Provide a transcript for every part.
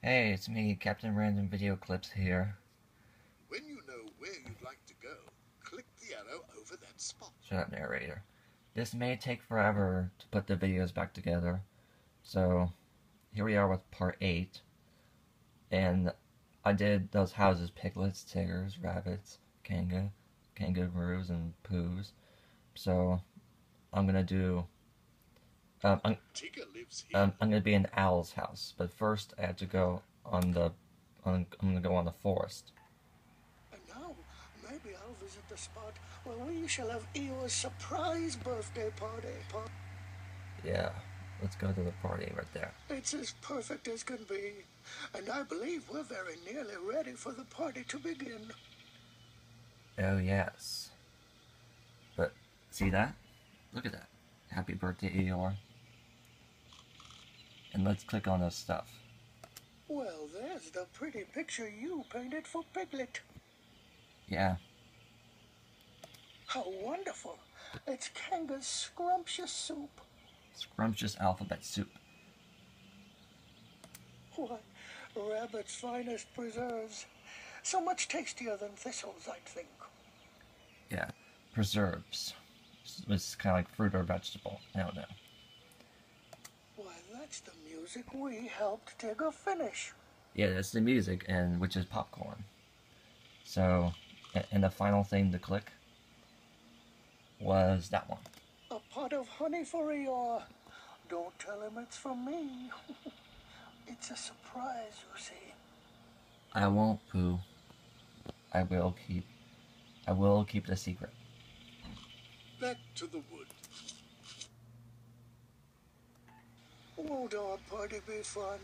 Hey, it's me, Captain Random Video Clips here. When you know where you'd like to go, click the arrow over that spot. Shut up, narrator. This may take forever to put the videos back together, so here we are with part 8. And I did those houses, piglets, tigers, rabbits, kanga, kangaroos, and Pooh's. So I'm gonna do um, I'm, Tigger lives here. um, I'm gonna be in Owl's house, but first I have to go on the on, I'm gonna go on the forest. And now, maybe I'll visit the spot where we shall have Eeyore's surprise birthday party. Pa- Yeah, let's go to the party right there. It's as perfect as can be, and I believe we're very nearly ready for the party to begin. Oh yes. But see that? Look at that. Happy birthday, Eeyore. And let's click on this stuff. Well, there's the pretty picture you painted for Piglet. Yeah, How wonderful! It's Kanga's scrumptious soup. scrumptious alphabet soup. Why, Rabbit's finest preserves. So much tastier than thistles, I'd think. Yeah, preserves. It's kind of like fruit or vegetable. I don't know. Why, that's the music we helped Tigger finish. Yeah, that's the music, and which is popcorn. So, and the final thing to click was that one. A pot of honey for Eeyore. Don't tell him it's from me. it's a surprise, you see. I won't Pooh. I will keep. I will keep the secret. Back to the wood. Won't our party be fun?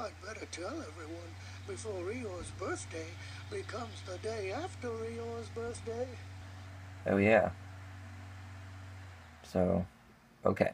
I'd better tell everyone before Eeyore's birthday becomes the day after Eeyore's birthday. Oh yeah. So, okay.